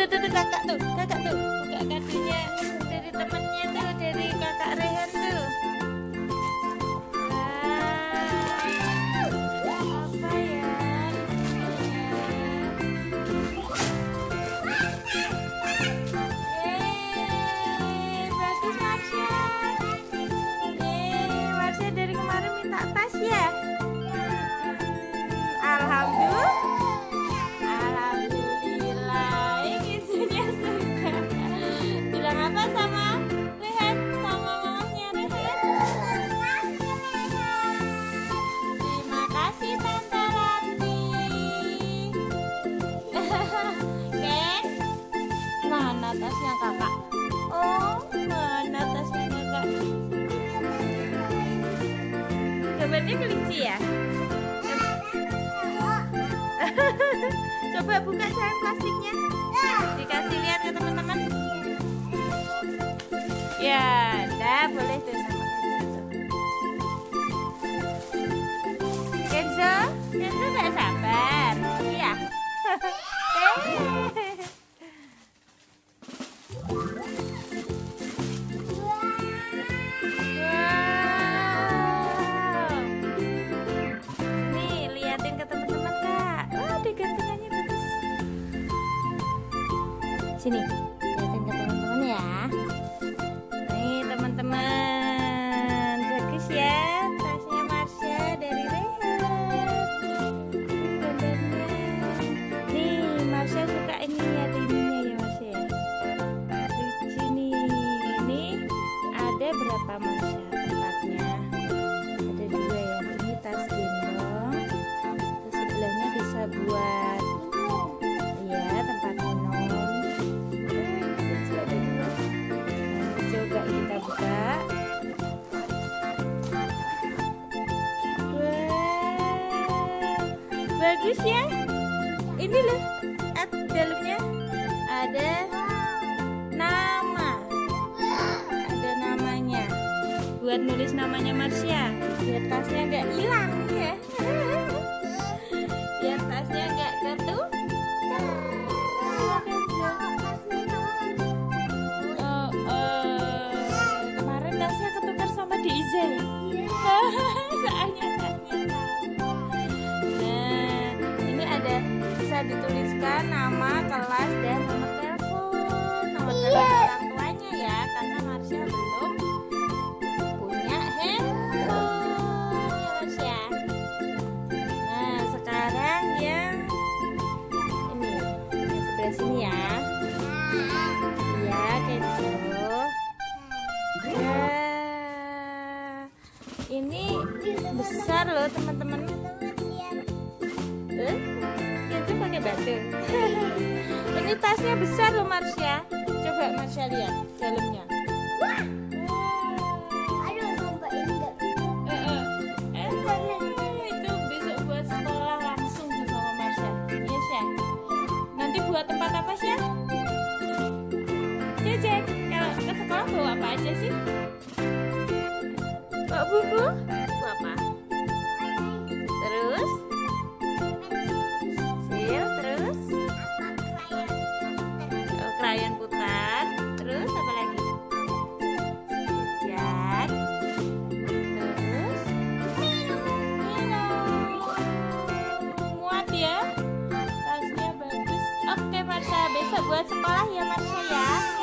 Tuh tuh tuh kakak tuh. Kakak tuh buka kartunya dari temennya tuh dari kakak Rehan gambarnya kelinci ya Coba buka sayang plastiknya. Sini, liatin ke teman-teman ya. Bagus ya ini loh at dalamnya ada nama. Ada namanya. Buat nulis namanya Marsha biar tasnya nggak hilang ya. Biar tasnya nggak ketukar oh, oh. kemarin tasnya ketukar sama Diza ya soalnya tasnya bisa dituliskan nama kelas dan nomor telepon nomor telepon orang tuanya ya karena Marsha belum punya handphone ya Mas ya. Nah sekarang yang ini yang sebelah sini ya. Ya Kenzo. Wah, ini besar loh teman-teman. Eh, pakai batu. ini tasnya besar loh Marsha. Coba Marsha lihat dalamnya. Wah. Eh, eh. Eh, itu besok buat sekolah langsung tuh sama Marsha. Iya, Syah. Nanti buat tempat apa, Syah? Jajan. Kalau ke sekolah bawa apa aja sih? Bawa buku? Buat sekolah ya Marsha ya